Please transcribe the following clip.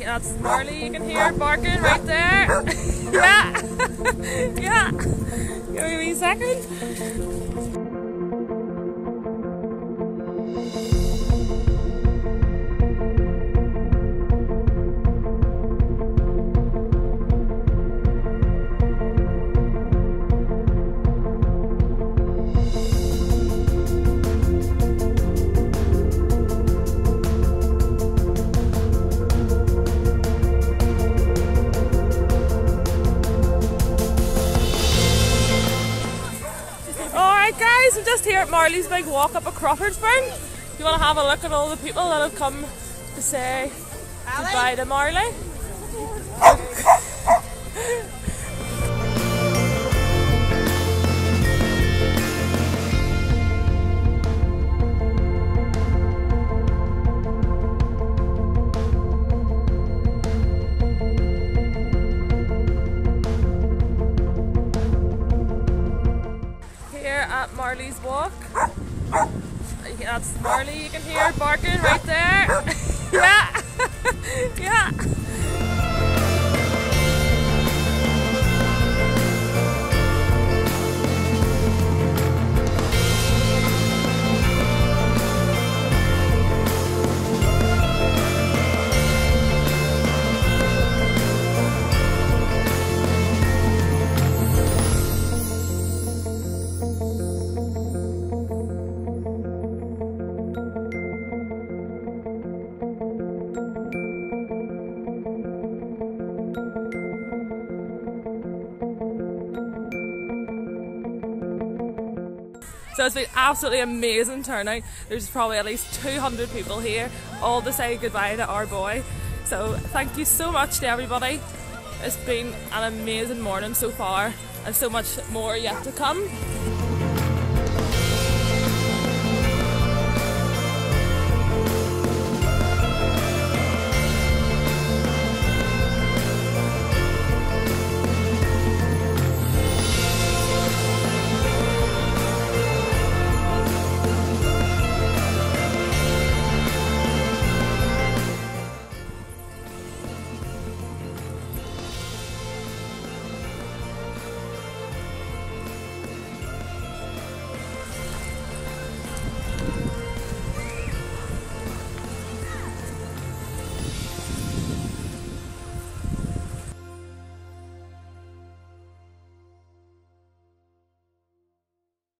That's Marley, you can hear barking right there. yeah, yeah. Give me a second. Alright guys, we're just here at Marley's big walk up at Crawfordsburn. You want to have a look at all the people that have come to say goodbye to Marley? at Marley's Walk. That's Marley, you can hear barking right there. yeah, yeah. So it's been absolutely amazing turnout. There's probably at least 200 people here, all to say goodbye to our boy. So thank you so much to everybody. It's been an amazing morning so far, and so much more yet to come.